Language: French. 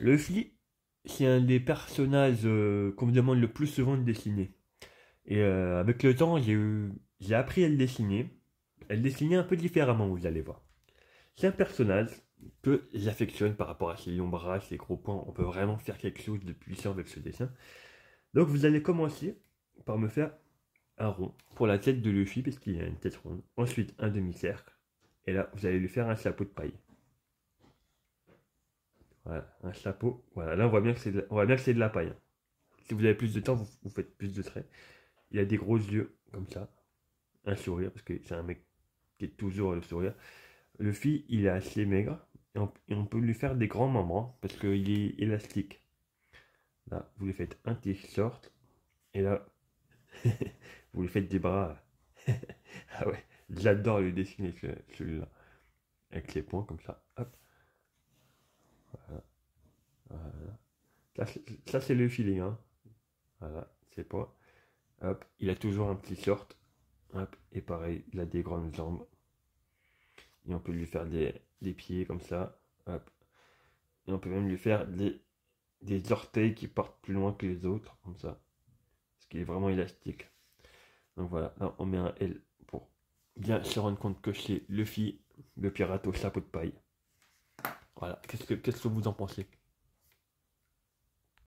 Luffy, c'est un des personnages euh, qu'on me demande le plus souvent de dessiner. Et euh, avec le temps, j'ai appris à le dessiner. À le dessiner un peu différemment, vous allez voir. C'est un personnage que j'affectionne par rapport à ses longs bras, ses gros poings. On peut vraiment faire quelque chose de puissant avec ce dessin. Donc vous allez commencer par me faire un rond pour la tête de Luffy, puisqu'il a une tête ronde. Ensuite, un demi-cercle. Et là, vous allez lui faire un chapeau de paille. Voilà, un chapeau. Voilà, là, on voit bien que c'est de, la- on voit bien que c'est de la paille. Si vous avez plus de temps, vous, faites plus de traits. Il a des gros yeux, comme ça. Un sourire, parce que c'est un mec qui est toujours le sourire. Luffy, il est assez maigre. Et on, peut lui faire des grands membres, parce qu'il est élastique. Là, vous lui faites un t-shirt. Et là, vous lui faites des bras. ah ouais, j'adore le dessiner ce- celui-là. Avec les points comme ça. Voilà. Voilà. Ça, c'est- le feeling. Hein. Voilà, c'est pas. Hop, il a toujours un petit short. Hop, et pareil, il a des grandes jambes. Et on peut lui faire des, des pieds comme ça. Hop. Et on peut même lui faire des, des orteils qui partent plus loin que les autres, comme ça. Parce qu'il est vraiment élastique. Donc voilà, là on met un L pour bien se rendre compte que c'est Luffy, le pirate au chapeau de paille. Voilà, qu'est-ce que, qu'est-ce que vous en pensez?